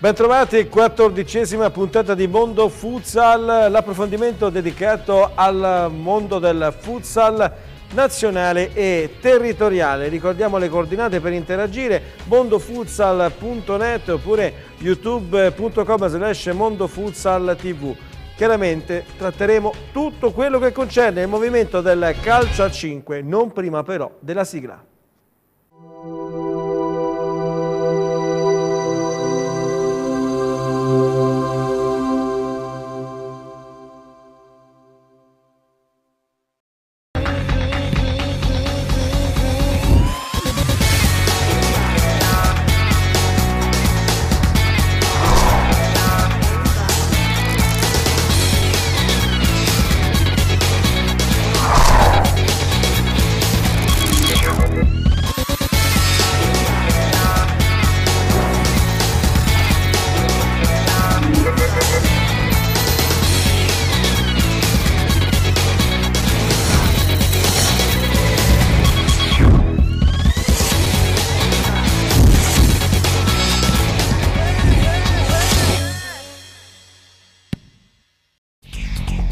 Bentrovati, quattordicesima puntata di Mondo Futsal, l'approfondimento dedicato al mondo del futsal nazionale e territoriale. Ricordiamo le coordinate per interagire, mondofutsal.net oppure youtube.com slash mondofutsaltv. Chiaramente tratteremo tutto quello che concerne il movimento del calcio a 5, non prima però della sigla.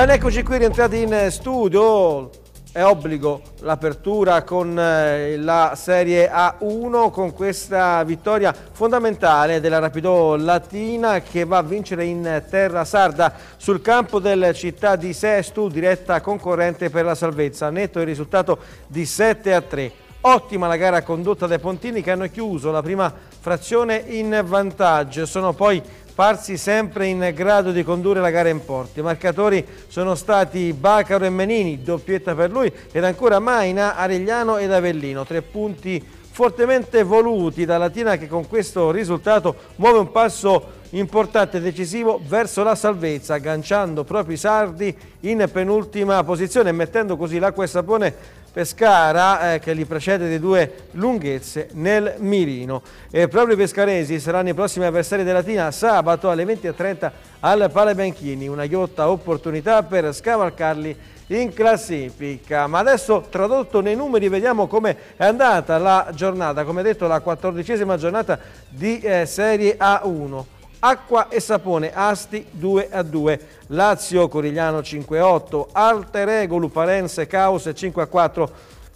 Bene, eccoci qui rientrati in studio. È obbligo l'apertura con eh, la Serie A1 con questa vittoria fondamentale della Rapido Latina che va a vincere in terra sarda sul campo del città di Sestu, diretta concorrente per la salvezza. Netto il risultato di 7 a 3. Ottima la gara condotta dai Pontini che hanno chiuso la prima frazione in vantaggio. Sono poi parsi sempre in grado di condurre la gara in porti. I marcatori sono stati Bacaro e Menini, doppietta per lui, ed ancora Maina, Arigliano ed Avellino. Tre punti fortemente voluti da Latina che con questo risultato muove un passo importante e decisivo verso la salvezza, agganciando proprio i sardi in penultima posizione e mettendo così l'acqua e sapone Pescara eh, che li precede di due lunghezze nel mirino. E proprio i pescaresi saranno i prossimi avversari della Tina sabato alle 20.30 al Palebenchini, una ghiotta opportunità per scavalcarli in classifica. Ma adesso tradotto nei numeri vediamo come è andata la giornata, come detto la quattordicesima giornata di eh, Serie A1. Acqua e Sapone, Asti 2 a 2, Lazio Corigliano 5 a 8, Alterego Luparense Caos 5 a 4,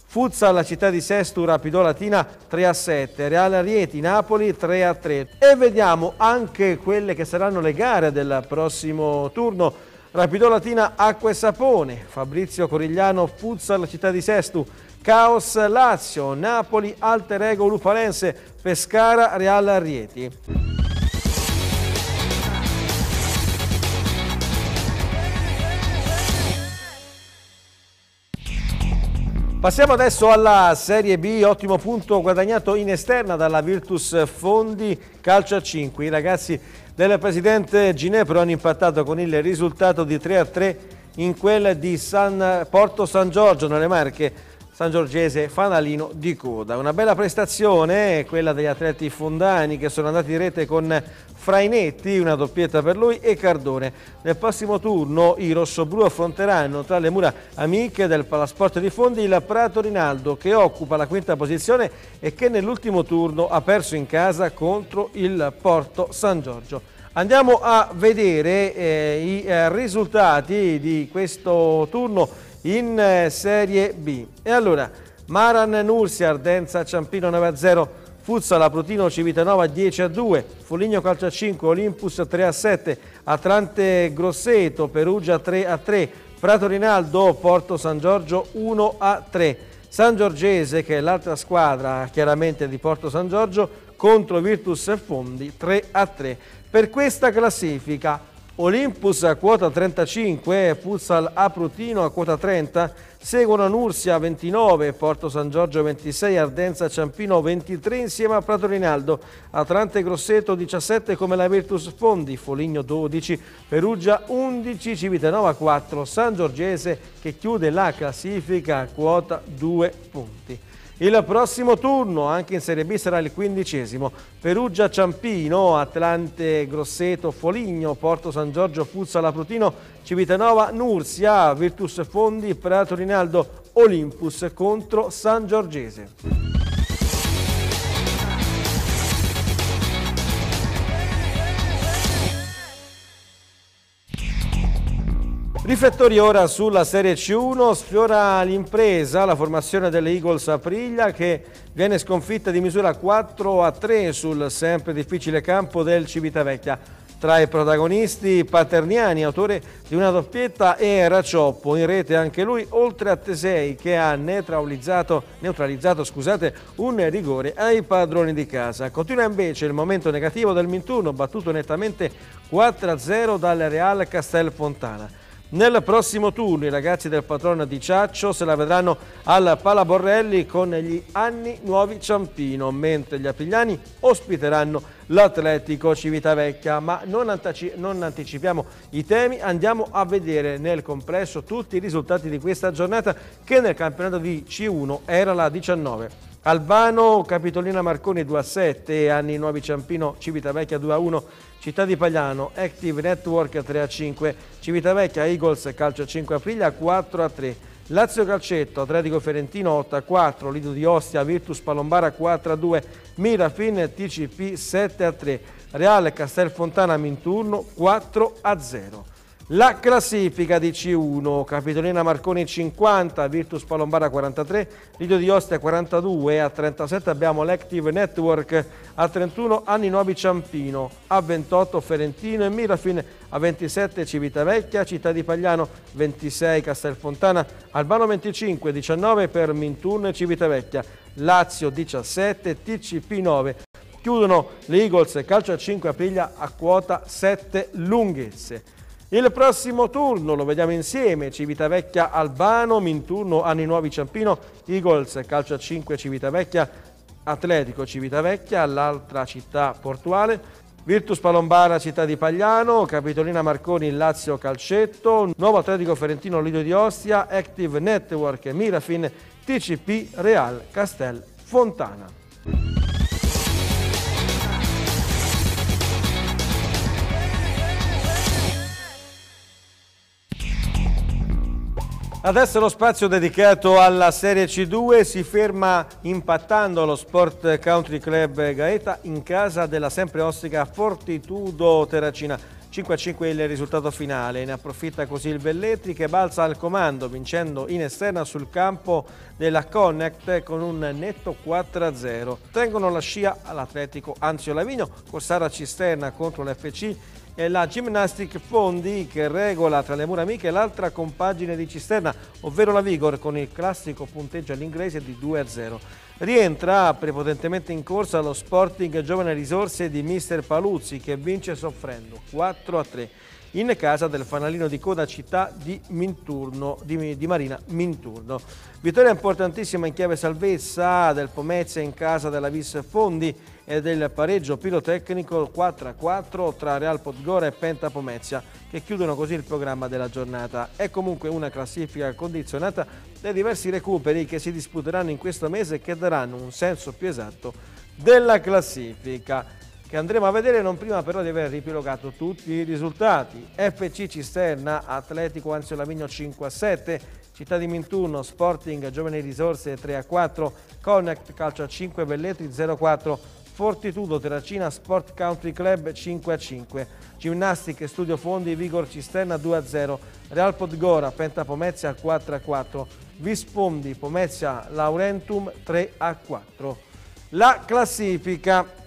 Fuzza alla città di Sestu Rapido Latina 3 a 7, Reale Arieti Napoli 3 a 3 e vediamo anche quelle che saranno le gare del prossimo turno. Rapido Latina Acqua e Sapone, Fabrizio Corigliano Fuzza alla città di Sestu, Caos Lazio, Napoli Alterego Luparense, Pescara Reale Arieti. Passiamo adesso alla Serie B, ottimo punto guadagnato in esterna dalla Virtus Fondi Calcio a 5. I ragazzi del presidente Ginepro hanno impattato con il risultato di 3 a 3 in quel di San Porto San Giorgio nelle Marche. San Giorgese fanalino di coda. Una bella prestazione, quella degli atleti fondani che sono andati in rete con Frainetti, una doppietta per lui, e Cardone. Nel prossimo turno i rossoblù affronteranno tra le mura amiche del Palasport di Fondi il Prato Rinaldo che occupa la quinta posizione e che nell'ultimo turno ha perso in casa contro il Porto San Giorgio. Andiamo a vedere eh, i eh, risultati di questo turno in eh, Serie B. E allora, Maran Nursia, Ardenza Ciampino 9-0, Futsal Prutino Civitanova 10-2, Foligno Calcio 5, Olympus 3-7, Atlante Grosseto, Perugia 3-3, Prato Rinaldo, Porto San Giorgio 1-3. San Giorgese, che è l'altra squadra chiaramente di Porto San Giorgio, contro Virtus Fondi 3-3. Per questa classifica Olympus a quota 35, Futsal Aprutino a quota 30, seguono Nursia 29, Porto San Giorgio 26, Ardenza Ciampino 23 insieme a Prato Rinaldo, Atlante Grosseto 17 come la Virtus Fondi, Foligno 12, Perugia 11, Civitanova 4, San Giorgese che chiude la classifica a quota 2 punti. Il prossimo turno, anche in Serie B, sarà il quindicesimo. Perugia Ciampino, Atlante Grosseto Foligno, Porto San Giorgio Fuzza Laprutino, Civitanova Nursia, Virtus Fondi, Prato Rinaldo Olympus contro San Giorgese. Riflettori ora sulla Serie C1, sfiora l'impresa, la formazione delle Eagles Aprilia che viene sconfitta di misura 4 a 3 sul sempre difficile campo del Civitavecchia. Tra i protagonisti Paterniani, autore di una doppietta, e Racioppo, in rete anche lui, oltre a Tesei che ha neutralizzato, neutralizzato scusate, un rigore ai padroni di casa. Continua invece il momento negativo del Minturno, battuto nettamente 4-0 dal Real Castel Fontana. Nel prossimo turno i ragazzi del patrono di Ciaccio se la vedranno al Palaborrelli con gli anni nuovi Ciampino, mentre gli aprigliani ospiteranno l'Atletico Civitavecchia. Ma non, non anticipiamo i temi, andiamo a vedere nel complesso tutti i risultati di questa giornata che nel campionato di C1 era la 19. Albano, Capitolina Marconi 2 a 7, Anni Nuovi Ciampino, Civitavecchia 2 a 1, Città di Pagliano, Active Network 3 a 5, Civitavecchia, Eagles, Calcio 5 Aprilia 4 a 3, Lazio Calcetto, Atletico Ferentino 8 a 4, Lido di Ostia, Virtus Palombara 4 a 2, Mirafin, TCP 7 a 3, Reale Castelfontana Minturno 4 a 0. La classifica di C1, Capitolina Marconi 50, Virtus Palombara 43, Lidio di Ostia 42, a 37 abbiamo l'Active Network, a 31 Anni Nuovi Ciampino, a 28 Ferentino e Mirafin, a 27 Civitavecchia, Città di Pagliano 26 Castelfontana, Albano 25, 19 per Minturno e Civitavecchia, Lazio 17, TCP 9. Chiudono le Eagles calcio a 5 aprile a quota 7 lunghezze. Il prossimo turno lo vediamo insieme, Civitavecchia Albano, Minturno Anni Nuovi Ciampino, Eagles calcio a 5 Civitavecchia, Atletico Civitavecchia, l'altra città portuale, Virtus Palombara Città di Pagliano, Capitolina Marconi Lazio Calcetto, Nuovo Atletico Ferentino Lido di Ostia, Active Network Mirafin, TCP Real Castel Fontana. Adesso lo spazio dedicato alla Serie C2 si ferma impattando lo Sport Country Club Gaeta in casa della sempre ostica Fortitudo Terracina. 5-5 il risultato finale, ne approfitta così il Velletri che balza al comando vincendo in esterna sul campo della Connect con un netto 4-0. Tengono la scia all'Atletico Anzio Lavigno, Corsara Cisterna contro l'FC e la Gymnastic Fondi che regola tra le mura amiche l'altra compagine di Cisterna, ovvero la Vigor con il classico punteggio all'inglese di 2-0. Rientra prepotentemente in corsa lo Sporting Giovane Risorse di Mister Paluzzi che vince soffrendo 4-3 in casa del fanalino di coda città di, Minturno, di, di Marina Minturno. Vittoria importantissima in chiave salvezza del Pomezia in casa della Vis Fondi e del pareggio pirotecnico 4-4 tra Real Podgora e Penta Pomezia che chiudono così il programma della giornata. È comunque una classifica condizionata dai diversi recuperi che si disputeranno in questo mese e che daranno un senso più esatto della classifica che andremo a vedere non prima però di aver riepilogato tutti i risultati. FC Cisterna, Atletico Anzio Lavigno 5 a 7, Città di Minturno, Sporting Giovani Risorse 3 a 4, Connect Calcio a 5, Velletri 0 a 4, Fortitudo Terracina Sport Country Club 5 a 5, Ginnastic Studio Fondi Vigor Cisterna 2 a 0, Real Podgora Penta Pomezia 4 a 4, Vispondi Pomezia Laurentum 3 a 4. La classifica.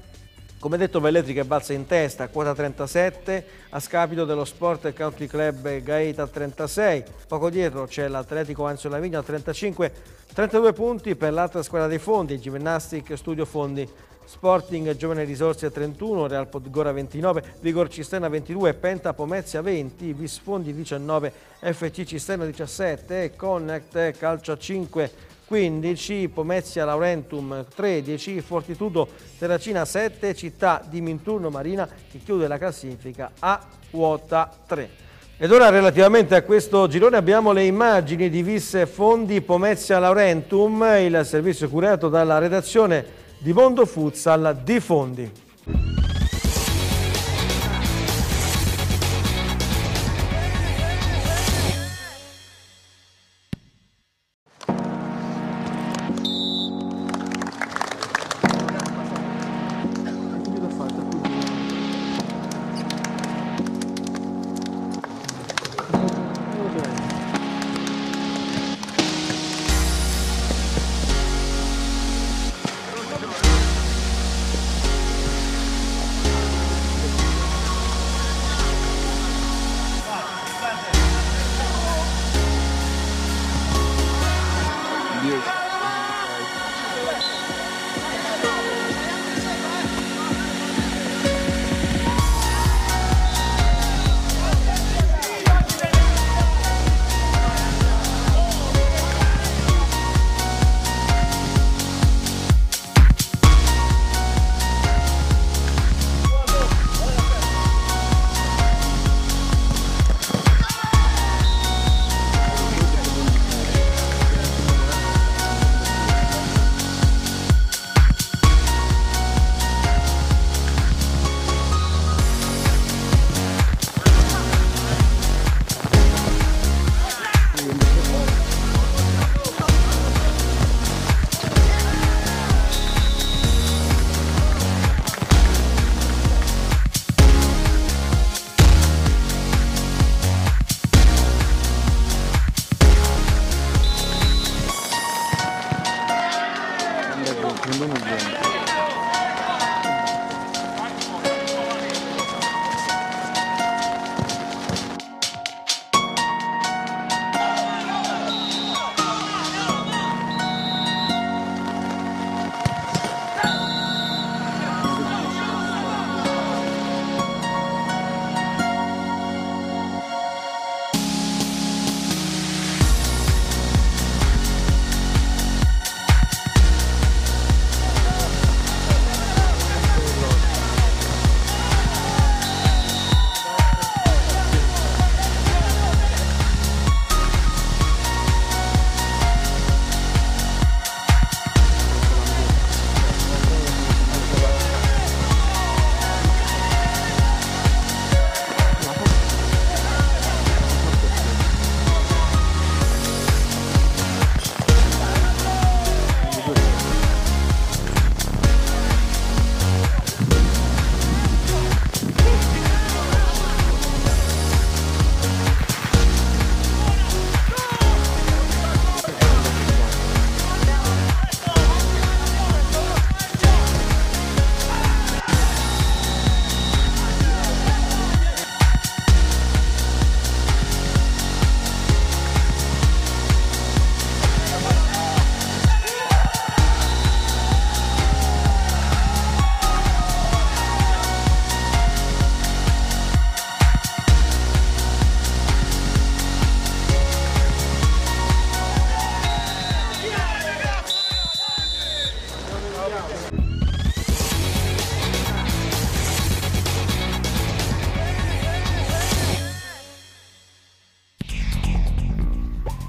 Come detto Velletri che balza in testa a quota 37 a scapito dello Sport Country Club Gaeta 36. Poco dietro c'è l'Atletico Anzio Lavigno a 35, 32 punti per l'altra squadra dei fondi, Gymnastic Studio Fondi, Sporting Giovane Risorse a 31, Real Podgora 29, Vigor Cisterna 22, Penta Pomezia 20, Visfondi 19, FC Cisterna 17, Connect Calcio 5 15, Pomezia Laurentum 13, Fortitudo Terracina 7, Città di Minturno Marina che chiude la classifica a quota 3. Ed ora relativamente a questo girone abbiamo le immagini di Vis Fondi Pomezia Laurentum, il servizio curato dalla redazione di Mondo Futsal di Fondi.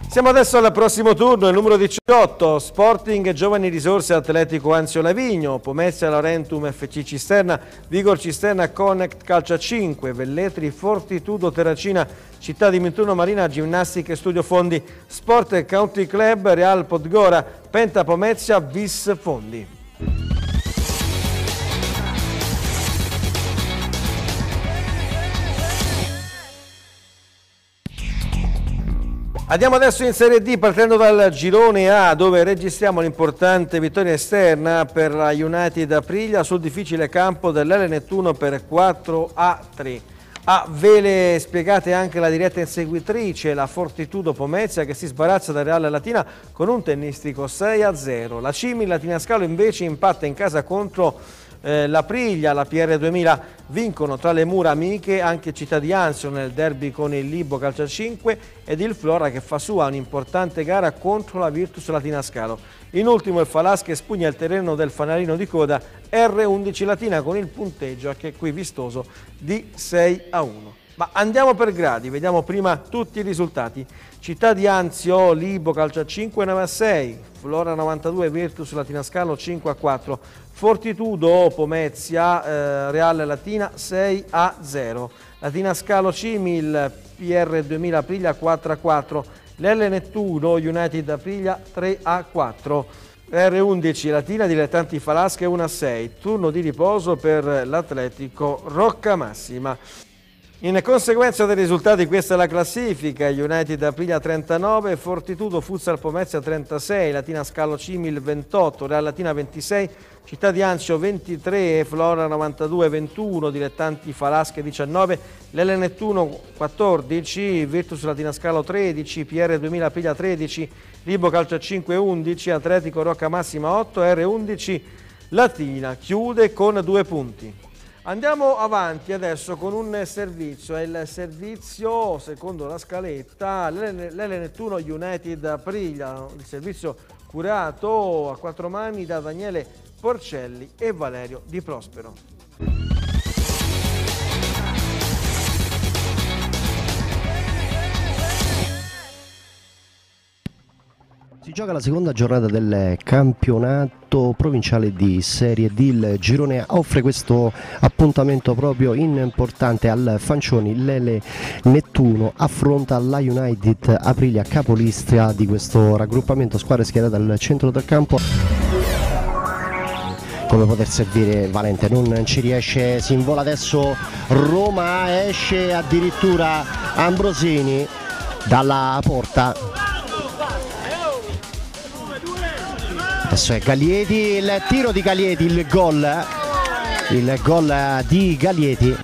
Siamo adesso al prossimo turno, il numero 18, Sporting Giovani Risorse Atletico Anzio Lavigno, Pomezia Laurentum FC Cisterna, Vigor Cisterna Connect Calcia 5, Velletri Fortitudo Terracina, Città di Minturno Marina Ginnastica e Studio Fondi, Sport Country Club Real Podgora, Penta Pomezia Vis Fondi. Andiamo adesso in Serie D partendo dal girone A dove registriamo l'importante vittoria esterna per la United Aprilia sul difficile campo dell'L Nettuno per 4 a 3. A vele spiegate anche la diretta inseguitrice, la Fortitudo Pomezia che si sbarazza da Reale Latina con un tennistico 6 a 0. La Cimi Latina Scalo invece impatta in casa contro eh, la Priglia, la PR2000 vincono tra le mura amiche anche Città di Anzio nel derby con il Libo Calcio 5 ed il Flora che fa sua un'importante gara contro la Virtus Latina Scalo. In ultimo il Falasche spugna il terreno del fanalino di coda R11 Latina con il punteggio anche qui vistoso di 6 a 1. Ma andiamo per gradi, vediamo prima tutti i risultati. Città di Anzio, Libo calcio a 5 9 a 6, Flora 92, Virtus Latina Scalo 5 a 4, Fortitudo Pomezia, eh, Reale Latina 6 a 0, Latina Scalo Cimil, PR 2000 Aprilia 4 a 4, l'L Nettuno United Aprilia 3 a 4. R11 Latina Dilettanti Falasche 1 a 6, turno di riposo per l'Atletico Rocca Massima. In conseguenza dei risultati questa è la classifica, United Aprilia 39, Fortitudo Futsal Pomezia 36, Latina Scalo Cimil 28, Real Latina 26, Città di Anzio 23, Flora 92 21, Dilettanti Falasche 19, Lele Nettuno 14, Virtus Latina Scalo 13, PR 2000 Aprilia 13, Libo Calcio 5 11, Atletico Rocca Massima 8, R11 Latina chiude con due punti. Andiamo avanti adesso con un servizio, è il servizio secondo la scaletta l'Ele Nettuno United Aprilia, il servizio curato a quattro mani da Daniele Porcelli e Valerio Di Prospero. Si gioca la seconda giornata del campionato provinciale di Serie D. Il Girone offre questo appuntamento proprio importante al Fancioni. Lele Nettuno affronta la United Aprilia capolistria di questo raggruppamento. Squadre schierate al centro del campo. Come poter servire Valente? Non ci riesce si invola adesso. Roma esce addirittura Ambrosini dalla porta Adesso è Gaglieti, il tiro di Gaglieti, il gol, il gol di Gaglieti.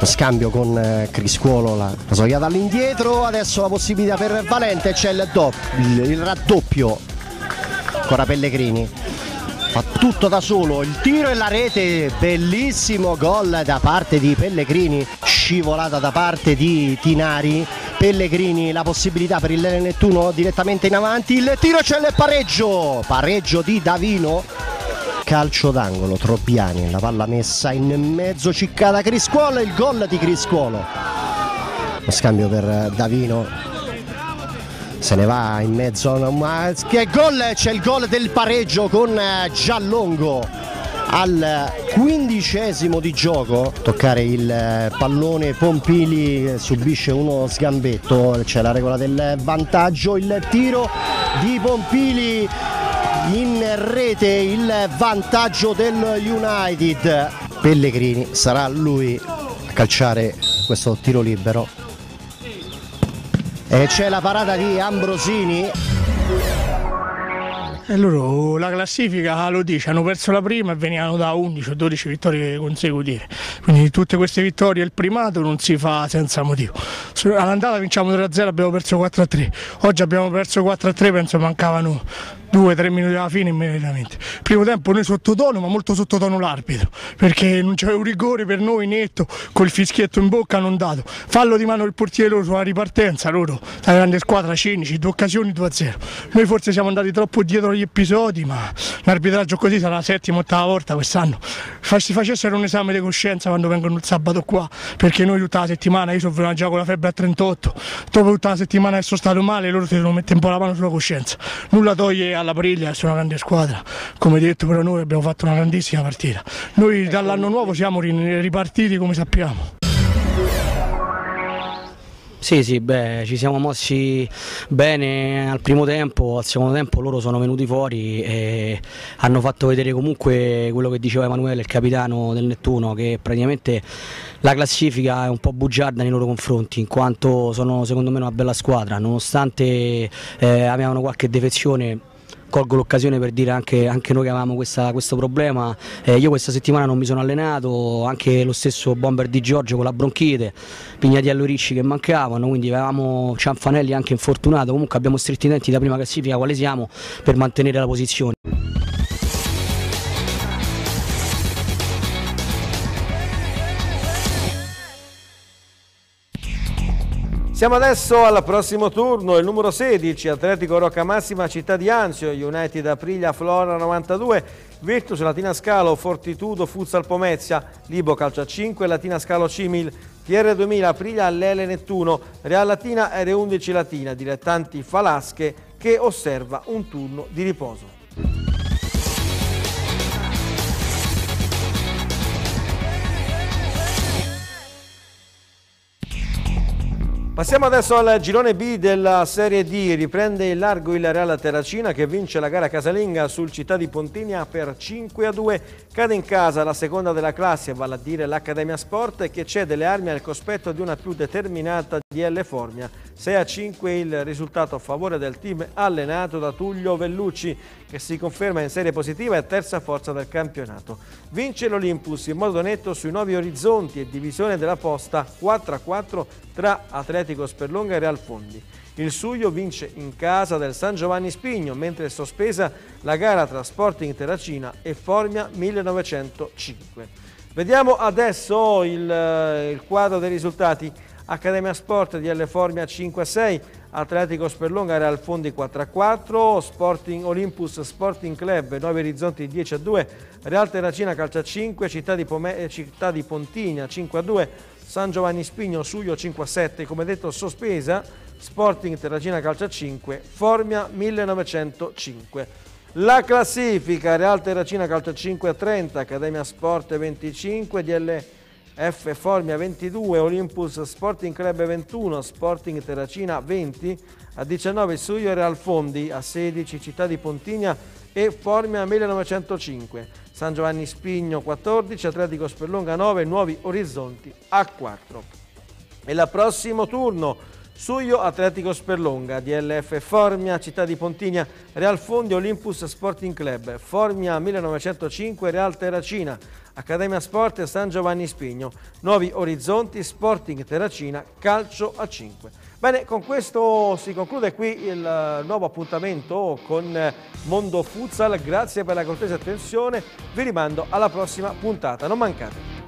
Lo scambio con eh, Criscuolo, la sogliata all'indietro, adesso la possibilità per Valente, c'è il, il, il raddoppio. Ancora Pellegrini. Fa tutto da solo, il tiro e la rete, bellissimo gol da parte di Pellegrini, scivolata da parte di Tinari Pellegrini la possibilità per il Nettuno direttamente in avanti, il tiro c'è il pareggio, pareggio di Davino, calcio d'angolo, Trobbiani, la palla messa in mezzo, ciccata Criscuolo il gol di Criscuolo. Lo scambio per Davino, se ne va in mezzo, ma che gol, c'è il gol del pareggio con Giallongo al quindicesimo di gioco toccare il pallone Pompili subisce uno sgambetto. C'è la regola del vantaggio il tiro di Pompili in rete il vantaggio del United. Pellegrini sarà lui a calciare questo tiro libero. E c'è la parata di Ambrosini e loro la classifica lo dice, hanno perso la prima e venivano da 11 o 12 vittorie consecutive. Quindi tutte queste vittorie il primato non si fa senza motivo. All'andata vinciamo 3-0, abbiamo perso 4-3. Oggi abbiamo perso 4-3, penso mancavano due o tre minuti alla fine immediatamente. Primo tempo noi sottotono, ma molto sottotono l'arbitro, perché non c'era un rigore per noi netto, col fischietto in bocca non dato. Fallo di mano del portiere loro sulla ripartenza, loro, la grande squadra, cinici, due occasioni 2-0. Noi forse siamo andati troppo dietro agli episodi, ma l'arbitraggio così sarà la settima, ottava volta quest'anno. si facessero un esame di coscienza quando vengono il sabato qua, perché noi tutta la settimana, io venuto già con la febbre a 38, dopo tutta la settimana che sono stato male, loro si devono mettere un po' la mano sulla coscienza. Nulla toglie alla Briglia, è una grande squadra, come detto però noi abbiamo fatto una grandissima partita. Noi dall'anno nuovo siamo ripartiti come sappiamo. Sì, sì, beh, ci siamo mossi bene al primo tempo, al secondo tempo loro sono venuti fuori e hanno fatto vedere comunque quello che diceva Emanuele, il capitano del Nettuno, che praticamente la classifica è un po' bugiarda nei loro confronti, in quanto sono secondo me una bella squadra, nonostante eh, avevano qualche defezione colgo l'occasione per dire anche, anche noi che avevamo questa, questo problema, eh, io questa settimana non mi sono allenato, anche lo stesso bomber di Giorgio con la bronchite, Pignatiello Ricci che mancavano, quindi avevamo Cianfanelli anche infortunato, comunque abbiamo stretti i denti da prima classifica quale siamo per mantenere la posizione. Siamo adesso al prossimo turno, il numero 16, Atletico Rocca Massima, Città di Anzio, United Aprilia Flora 92, Virtus Latina Scalo, Fortitudo Futsal Pomezia, Libo Calcio 5, Latina Scalo Cimil, TR2000 Aprilia Lele Nettuno, Real Latina R11 Latina, dilettanti Falasche che osserva un turno di riposo. Passiamo adesso al girone B della Serie D, riprende il largo il Real Terracina che vince la gara casalinga sul Città di Pontinia per 5 a 2, cade in casa la seconda della classe, vale a dire l'Accademia Sport che cede le armi al cospetto di una più determinata DL Formia, 6 a 5 il risultato a favore del team allenato da Tullio Vellucci che si conferma in serie positiva e terza forza del campionato. Vince l'Olympus in modo netto sui nuovi orizzonti e divisione della posta 4 a 4 tra Atletico Sperlonga e Real Fondi. Il Suglio vince in casa del San Giovanni Spigno, mentre è sospesa la gara tra Sporting Terracina e Formia 1905. Vediamo adesso il, eh, il quadro dei risultati. Accademia Sport di L Formia 5 a 6, Atletico Sperlonga Real Fondi 4 a 4, Sporting Olympus Sporting Club 9 Orizzonti 10 a 2, Real Terracina Calcia 5, Città di, Pome Città di Pontigna 5 a 2, San Giovanni Spigno, Suglio 5 a 7, come detto sospesa, Sporting Terracina Calcia 5, Formia 1905. La classifica, Real Terracina Calcia 5 a 30, Accademia Sport 25, DLF Formia 22, Olympus Sporting Club 21, Sporting Terracina 20, a 19 Suglio Real Fondi, a 16 Città di Pontigna e Formia 1905. San Giovanni Spigno 14, Atletico Spellonga 9, Nuovi Orizzonti a 4. E il prossimo turno, Suio Atletico Sperlonga, DLF Formia, Città di Pontigna, Real Fondi, Olympus Sporting Club, Formia 1905, Real Terracina, Accademia Sport San Giovanni Spigno, Nuovi Orizzonti, Sporting Terracina, Calcio a 5. Bene, con questo si conclude qui il nuovo appuntamento con Mondo Futsal. Grazie per la cortese attenzione. Vi rimando alla prossima puntata. Non mancate.